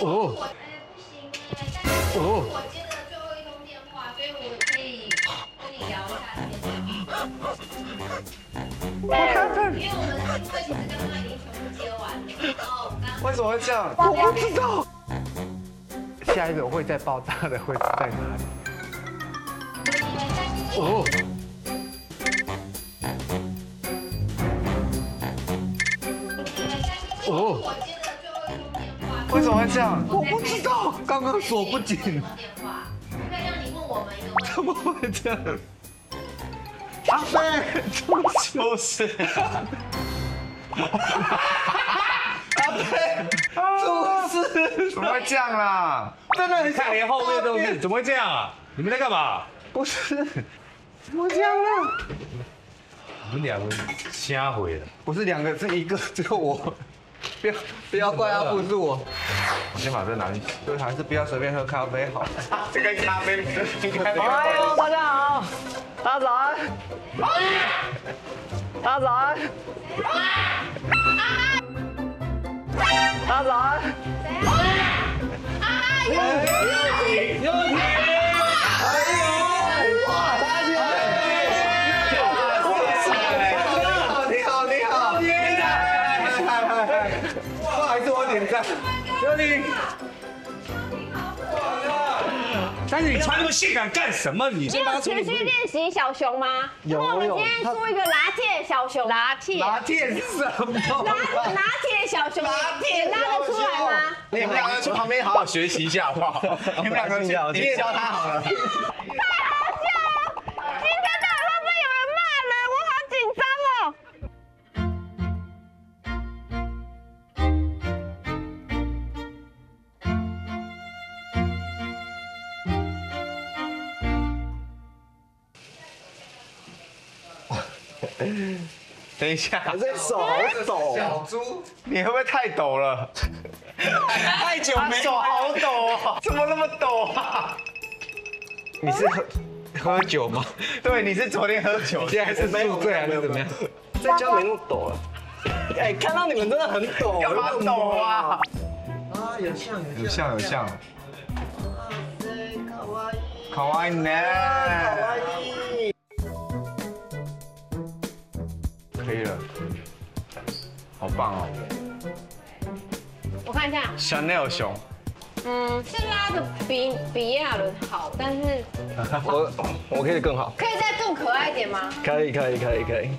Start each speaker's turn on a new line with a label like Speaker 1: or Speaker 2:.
Speaker 1: 哦哦
Speaker 2: 我接的最后一通电话，所以我可以跟你聊一下天。因为我们的新会其实刚刚已经全部接完了，然后刚
Speaker 1: 为什么会这样？我不知道。下一个会再爆炸的会在哪里？哦。哦。为什么会这样？我不知道，刚刚锁不紧，
Speaker 2: 电话，我可以让你问我们一个问题。
Speaker 1: 怎么会这样？阿飞，就是。阿飞，就是！怎么会这样啦？真的很
Speaker 3: 看连后面都是，怎么会这样啊？你们在干嘛？
Speaker 1: 不是，怎么这样了？
Speaker 3: 你们两个瞎回了。
Speaker 1: 不是两个，是一个，只有我。不要 不要怪阿布是我。我先把这拿去，就还是不要随便喝咖啡好。这个咖啡。
Speaker 4: 哎呦，大家好，大家早安，大家早安，大家早安。
Speaker 1: 点赞。有你，
Speaker 3: 但是你穿那么性感干什么？你
Speaker 5: 你有持续练习小熊吗？
Speaker 1: 有
Speaker 5: 我们今天出一个拿铁小熊，拿铁，
Speaker 1: 拿铁是什么？
Speaker 5: 拿拿铁小熊，
Speaker 1: 拿铁
Speaker 5: 拿得出来吗？
Speaker 1: 你们两个去旁边好好学习一下，好不好？你们两个，你也教他好了。等一下，我
Speaker 4: 这手好抖，
Speaker 1: 小猪，你会不会太抖了？太久没手好抖哦，怎么那么抖啊？你是喝喝酒吗？对，你是昨天喝酒，现在是宿醉还是怎么样？
Speaker 4: 在家没那么抖了。哎，看到你们真的很抖，
Speaker 1: 干嘛抖啊？
Speaker 4: 啊，有像有
Speaker 1: 有像有像，
Speaker 4: 卡哇伊，
Speaker 1: 卡哇伊呢？可以。了，好棒哦。
Speaker 5: 我看一下
Speaker 1: ，，Chanel 熊，
Speaker 5: 嗯，是拉的比比亚伦好，但是
Speaker 4: 我我可以更好，
Speaker 5: 可以再更可爱一点吗？
Speaker 4: 可以可以可以可以。